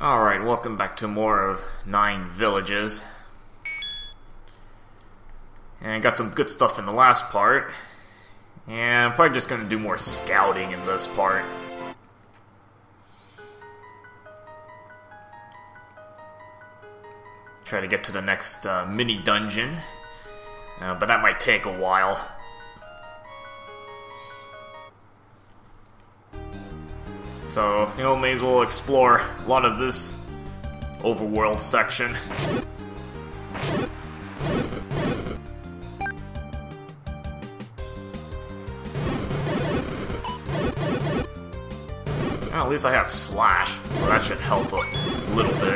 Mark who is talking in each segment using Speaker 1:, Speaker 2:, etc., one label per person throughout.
Speaker 1: Alright, welcome back to more of Nine Villages. And I got some good stuff in the last part. And I'm probably just gonna do more scouting in this part. Try to get to the next uh, mini dungeon. Uh, but that might take a while. So, you know, may as well explore a lot of this overworld section. Well, at least I have Slash, so that should help a little bit.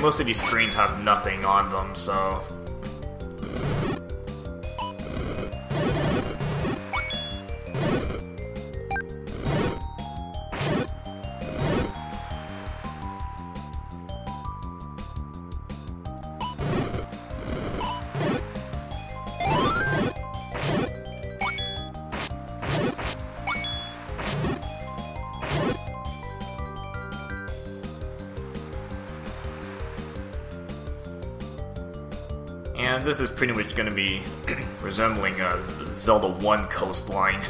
Speaker 1: Most of these screens have nothing on them, so... this is pretty much going to be resembling uh, Zelda 1 coastline.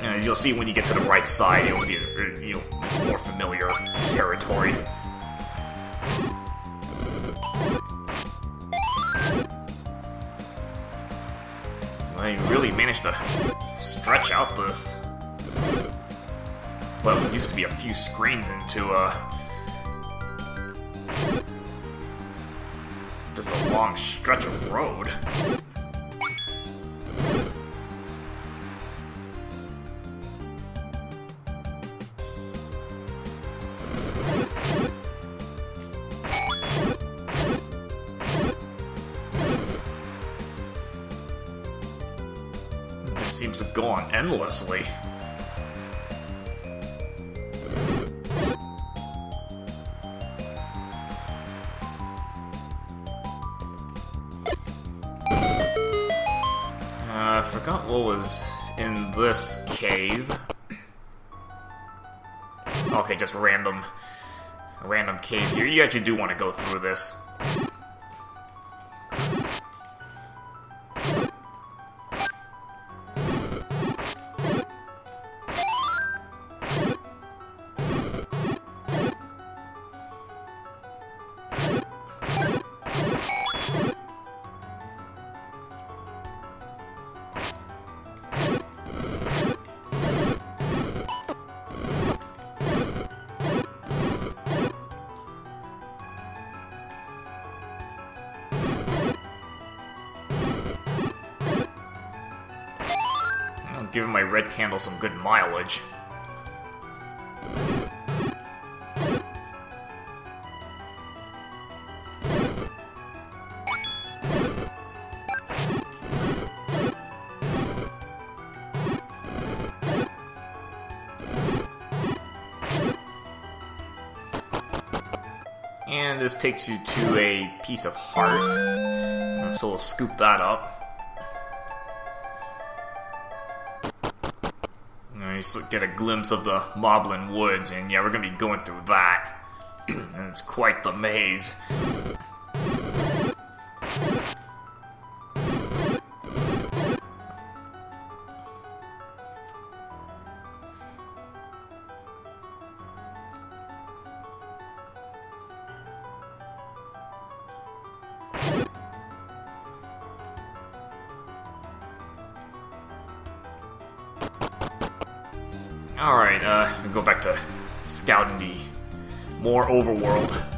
Speaker 1: And as you'll see when you get to the right side, you'll see uh, you know, more familiar territory. I really managed to stretch out this. Well, it used to be a few screens into a. Uh, just a long stretch of road. Just seems to go on endlessly. Cave here. You actually do want to go through this. Giving my red candle some good mileage. And this takes you to a piece of heart. So we'll scoop that up. Nice, get a glimpse of the Moblin Woods, and yeah, we're gonna be going through that. and it's quite the maze. Alright, uh, go back to scouting the more overworld.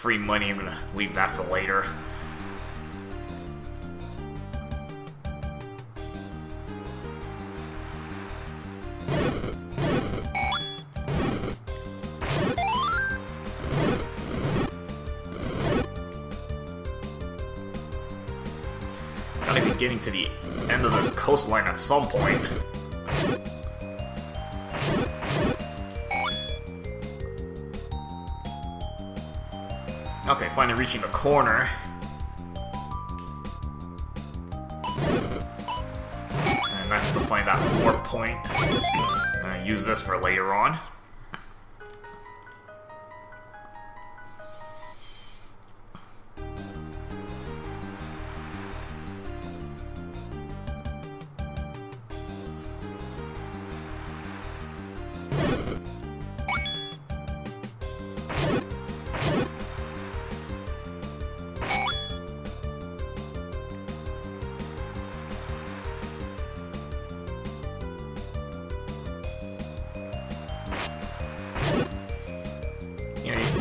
Speaker 1: Free money. I'm gonna leave that for later. Gotta be getting to the end of this coastline at some point. Okay, finally reaching the corner. And that's to find that warp point. Use this for later on.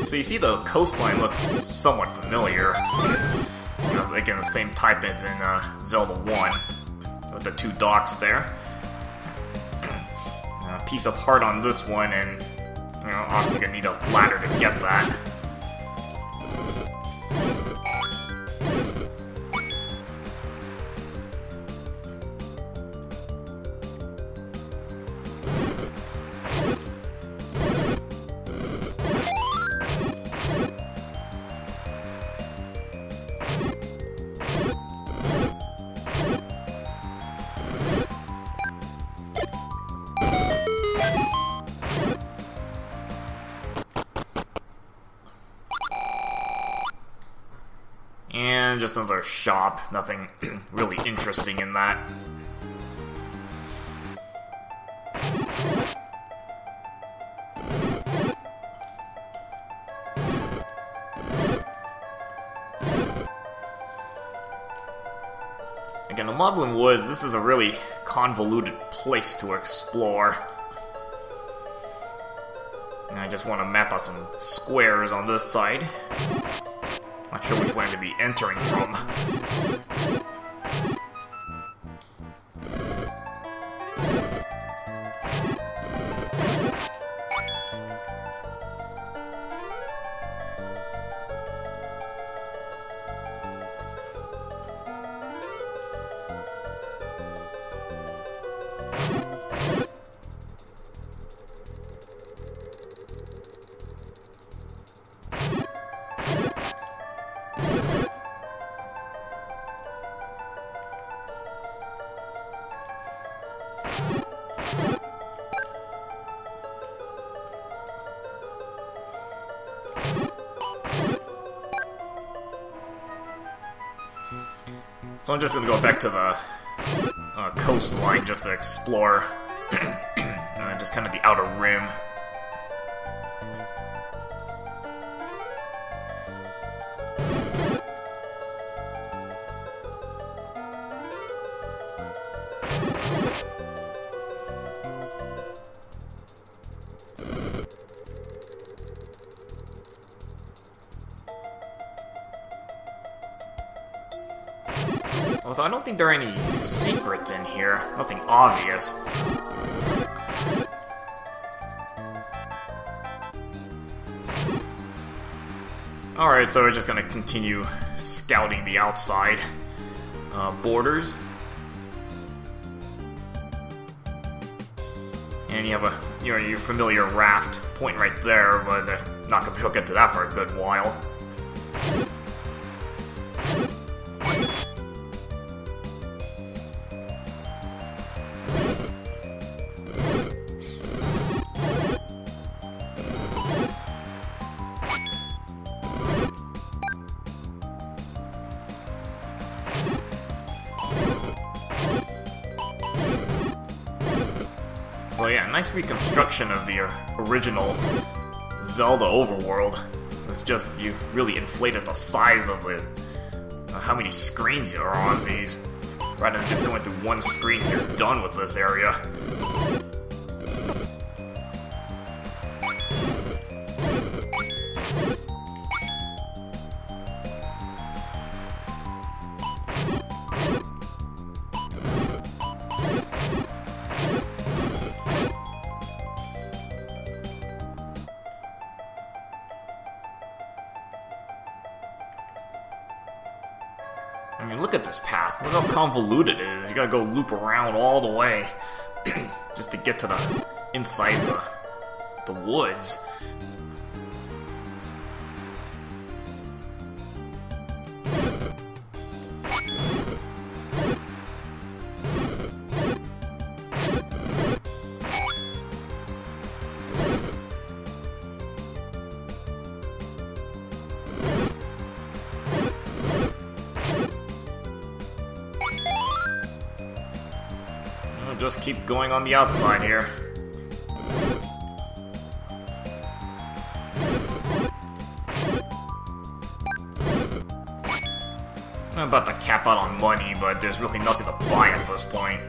Speaker 1: So you see the coastline looks somewhat familiar. Know, again, the same type as in uh, Zelda 1, with the two docks there. A piece of heart on this one, and you know, obviously gonna need a ladder to get that. Just another shop. Nothing really interesting in that. Again, the Moblin Woods, this is a really convoluted place to explore. And I just want to map out some squares on this side. Not sure which way to be entering from. So I'm just gonna go back to the uh, coastline just to explore uh, just kind of the outer rim. Although I don't think there are any secrets in here. Nothing obvious. Alright, so we're just gonna continue scouting the outside uh, borders. And you have a, you know, your familiar raft point right there, but uh, not gonna be able to get to that for a good while. Of the uh, original Zelda overworld. It's just, you really inflated the size of it. Uh, how many screens are on these. Rather than just going through one screen, you're done with this area. Look how convoluted it is. You gotta go loop around all the way just to get to the inside the the woods. Just keep going on the outside here. I'm about to cap out on money, but there's really nothing to buy at this point.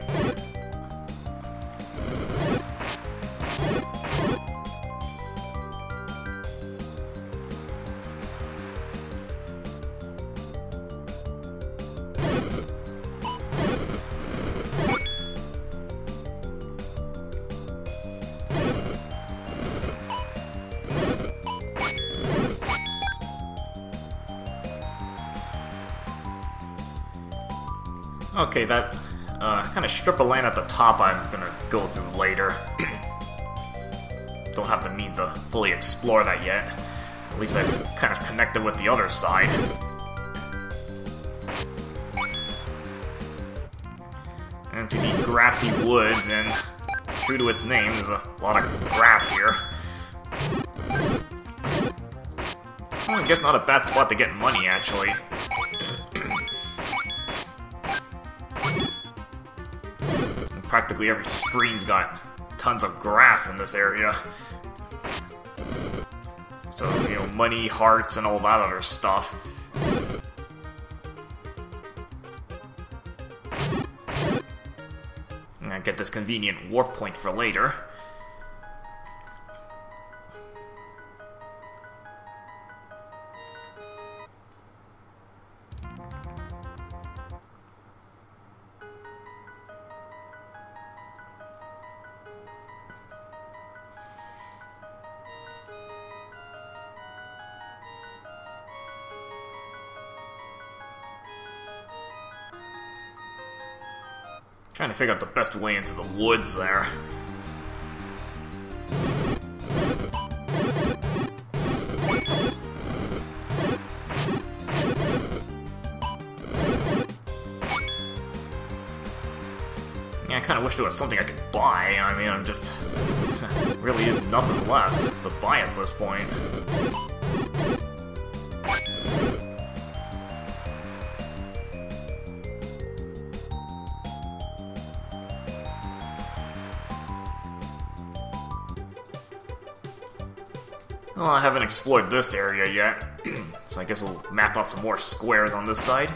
Speaker 1: Okay, that uh, kind of strip of land at the top I'm gonna go through later. Don't have the means to fully explore that yet. At least I've kind of connected with the other side. And to the grassy woods, and true to its name, there's a lot of grass here. Well, I guess not a bad spot to get money, actually. Every screen's got tons of grass in this area. So, you know, money, hearts, and all that other stuff. And I get this convenient warp point for later. To figure out the best way into the woods there. Yeah, I kind of wish there was something I could buy. I mean, I'm just... really is nothing left to buy at this point. Haven't explored this area yet, so I guess we'll map out some more squares on this side.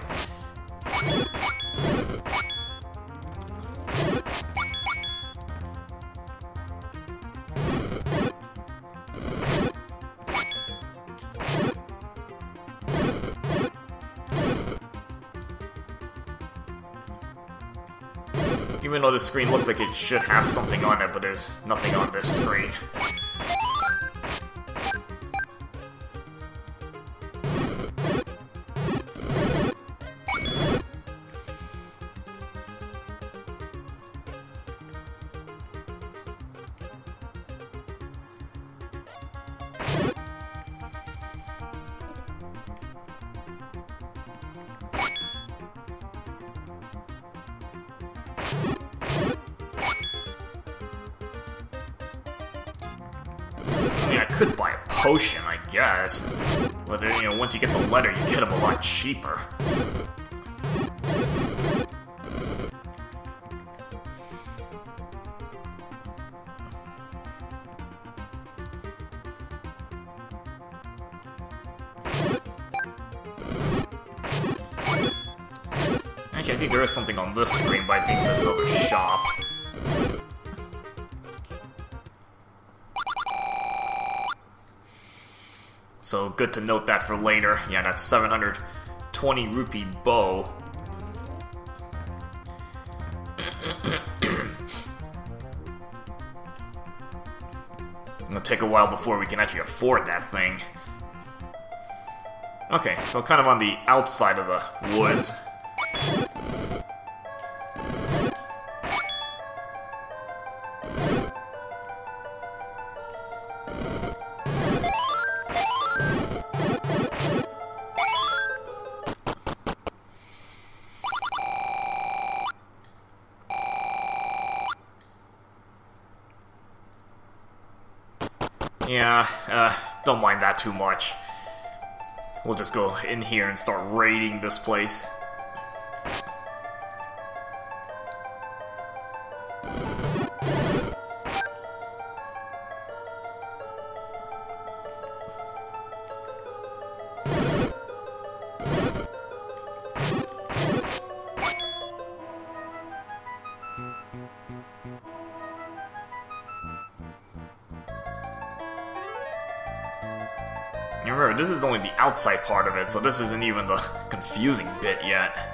Speaker 1: Even though this screen looks like it should have something on it, but there's nothing on this screen. Cheaper. Actually, I think there is something on this screen, but I think there's another shop. So good to note that for later. Yeah, that's 720 rupee bow. It'll take a while before we can actually afford that thing. Okay, so kind of on the outside of the woods. Yeah, uh, don't mind that too much. We'll just go in here and start raiding this place. This is only the outside part of it, so this isn't even the confusing bit yet.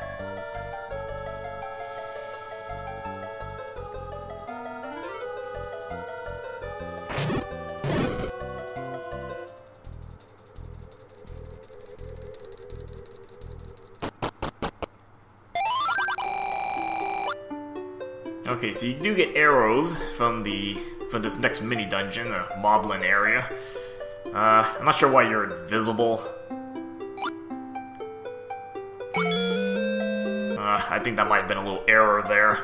Speaker 1: Okay, so you do get arrows from the from this next mini dungeon, the Moblin area. Uh, I'm not sure why you're invisible. Uh, I think that might have been a little error there.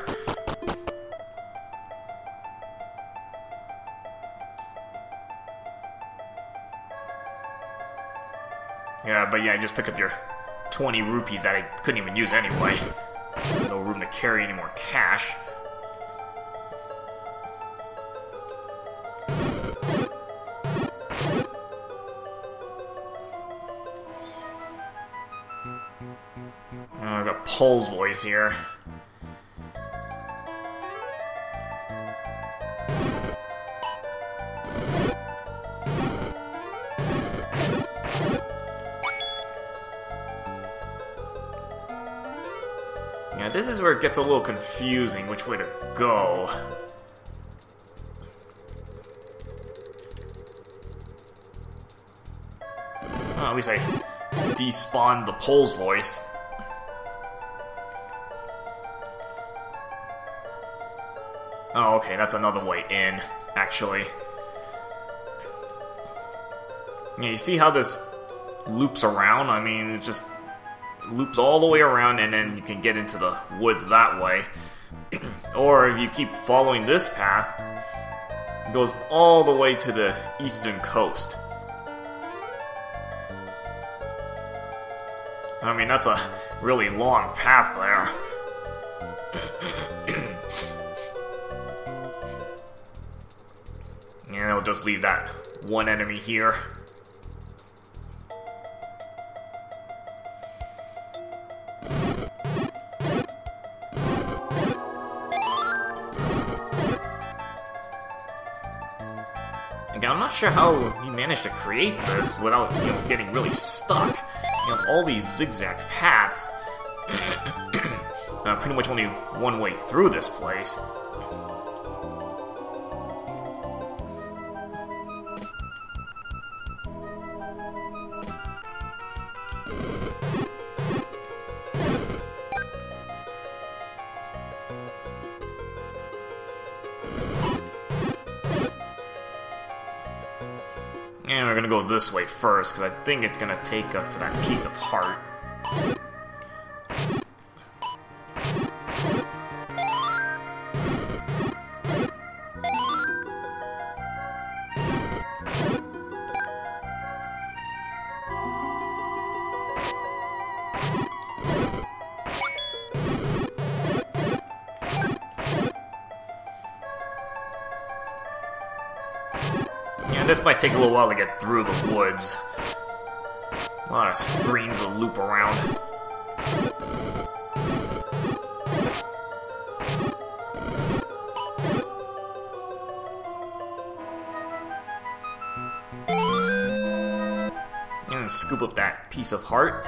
Speaker 1: Yeah, but yeah, I just pick up your 20 rupees that I couldn't even use anyway. No room to carry any more cash. Pols voice here. Yeah, this is where it gets a little confusing which way to go. Oh, at least I despawned the Pols voice. Oh, okay, that's another way in, actually. Yeah, you see how this loops around? I mean, it just loops all the way around and then you can get into the woods that way. or if you keep following this path, it goes all the way to the eastern coast. I mean, that's a really long path there. Just leave that one enemy here. Again, I'm not sure how he managed to create this without, you know, getting really stuck. All these zigzag paths. uh, pretty much only one way through this place. Way first, because I think it's gonna take us to that piece of heart. This might take a little while to get through the woods. A lot of screens to loop around. And scoop up that piece of heart.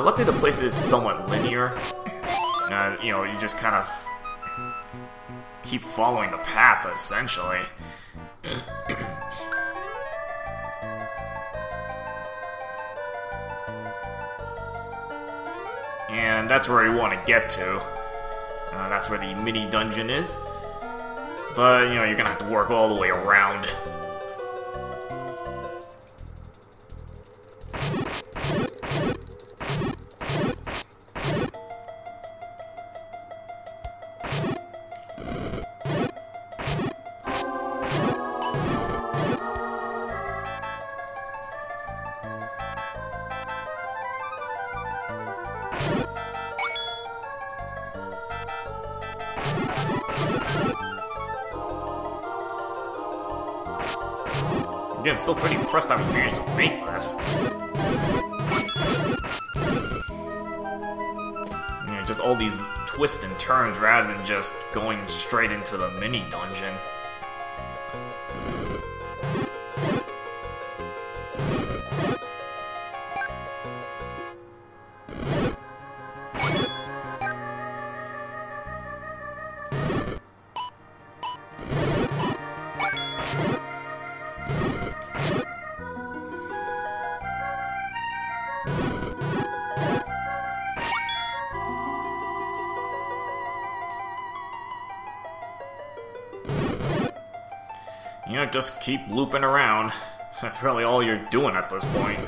Speaker 1: Uh, luckily the place is somewhat linear. Uh, you know, you just kind of keep following the path, essentially. and that's where you want to get to. Uh, that's where the mini dungeon is. But, you know, you're gonna have to work all the way around. Still pretty impressed I managed to make this. Know, just all these twists and turns rather than just going straight into the mini dungeon. Just keep looping around. That's really all you're doing at this point.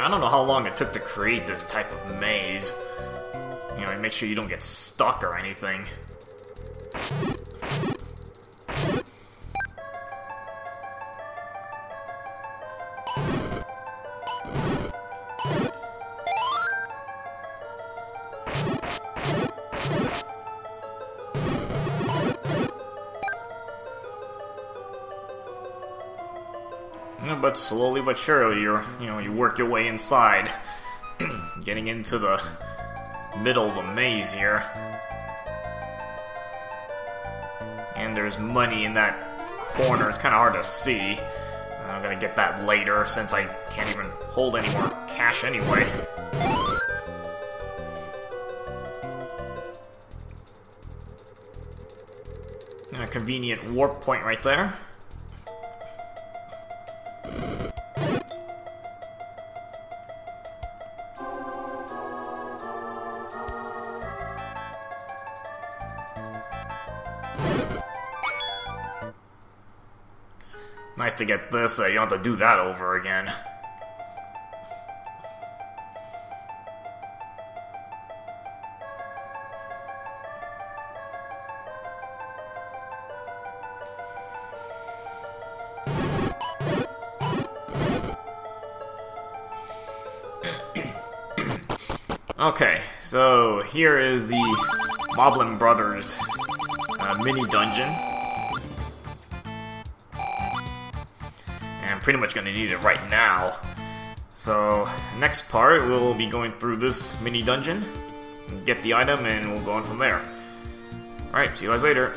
Speaker 1: I don't know how long it took to create this type of maze. You know, make sure you don't get stuck or anything. But slowly but surely, you're you know you work your way inside, getting into the middle of the maze here. And there's money in that corner. It's kind of hard to see. I'm gonna get that later since I can't even hold any more cash anyway. And a convenient warp point right there. To get this, so you don't have to do that over again. okay, so here is the Moblin Brothers uh, mini dungeon. Pretty much going to need it right now. So, next part, we'll be going through this mini dungeon, get the item, and we'll go on from there. Alright, see you guys later.